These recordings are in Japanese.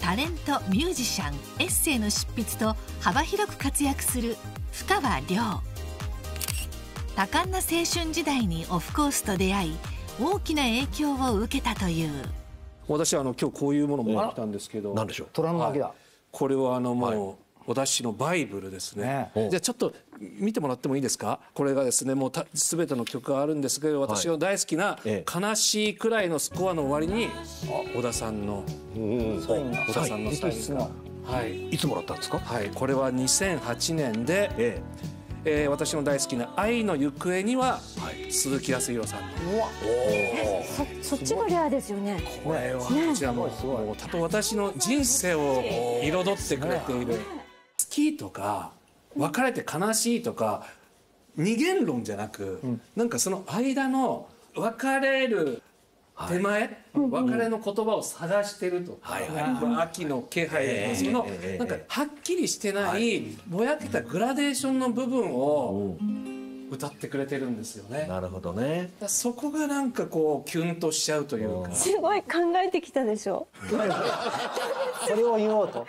タレントミュージシャンエッセイの執筆と幅広く活躍する深川亮。多感な青春時代にオフコースと出会い大きな影響を受けたという。私はあの今日こういうもの持ってきたんですけど。何でしょう？虎の巻だ、これはあのもう、私のバイブルですね。ね。じゃあちょっと見てもらってもいいですか？これがですねもうた全ての曲があるんですけど私の大好きなえ「悲しいくらいのスコア」の終わりに小田さんの小田さんのサインがはい、い。つもらったんですか？はい、これは2008年で、ええ。ー私の大好きな「愛の行方」には鈴木康弘さんの。そそっちもレアですよね。これはこちらももう多分私の人生を彩ってくれている好きとか別れて悲しいとか二元論じゃなく、なんかその間の別れる手前、別れの言葉を探してるとか、秋の気配で、そのなんかはっきりしてない、ぼやけたグラデーションの部分を歌ってくれてるんですよね。なるほどね。らそこがなんかこうキュンとしちゃうというか。すごい考えてきたでしょ。それを言おうと。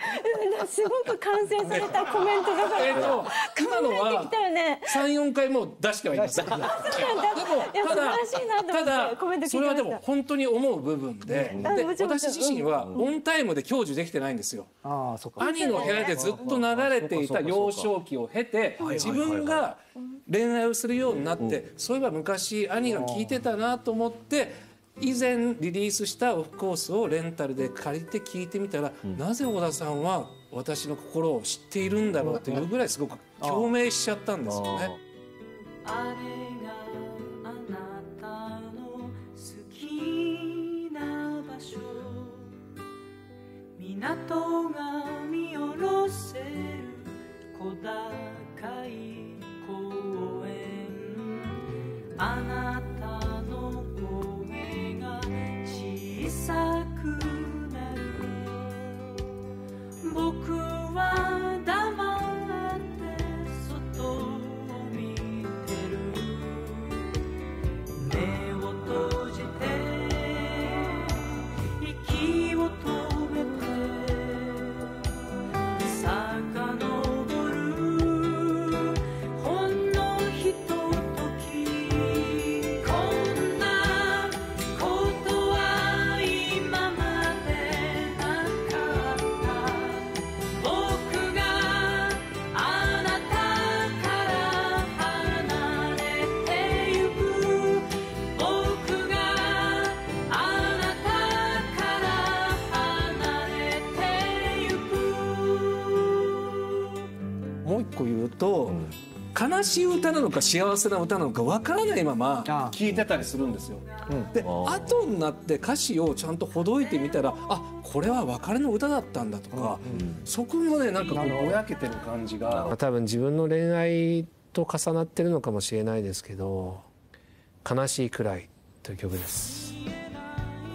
すごく完成されたコメントだから。えっと今の考えてはきたよね。三四回もう出してはいます。でもただ素晴らしいなと思ってただそれはでも本当に思う部分で、で私自身はオンタイムで享受できてないんですよ。兄の部屋でずっと流れていた幼少期を経て自分が恋愛をするようになってそういえば昔兄が聞いてたなと思って以前リリースしたオフコースをレンタルで借りて聞いてみたらなぜ小田さんは私の心を知っているんだろうというぐらいすごく共鳴しちゃったんですよね。あなた。悲しい歌なのか幸せな歌なのかわからないままあ聴いてたりするんですよ。で後になって歌詞をちゃんとほどいてみたらあこれは別れの歌だったんだとか、そこもねなんかこうぼやけてる感じが。多分自分の恋愛と重なってるのかもしれないですけど「悲しいくらい」という曲です。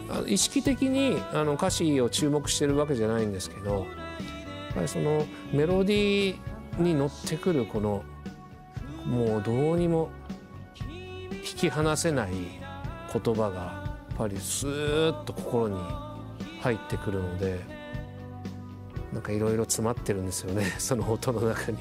あの意識的にあの歌詞を注目してるわけじゃないんですけどやっぱりそのメロディーに乗ってくるこのもうどうにも引き離せない言葉がやっぱりスーッと心に入ってくるのでなんかいろいろ詰まってるんですよねその音の中に。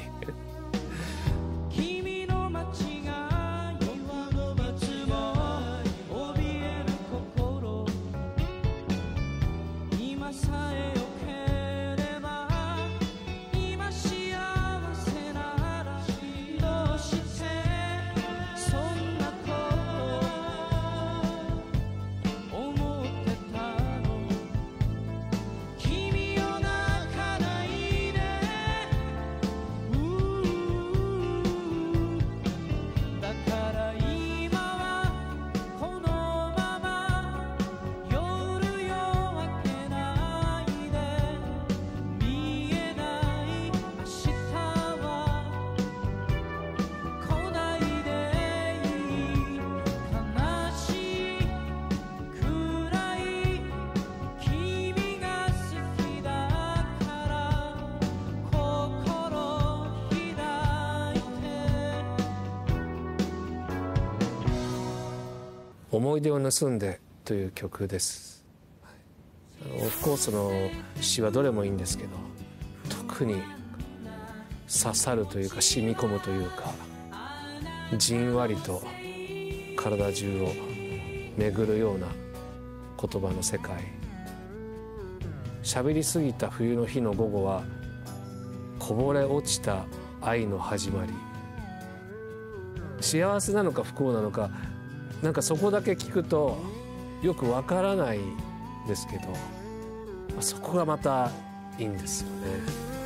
思い出を盗んでという曲です。オフコースの詩はどれもいいんですけど特に刺さるというか染み込むというかじんわりと体中を巡るような言葉の世界喋りすぎた冬の日の午後はこぼれ落ちた愛の始まり幸せなのか不幸なのかなんかそこだけ聞くとよくわからないですけどそこがまたいいんですよね。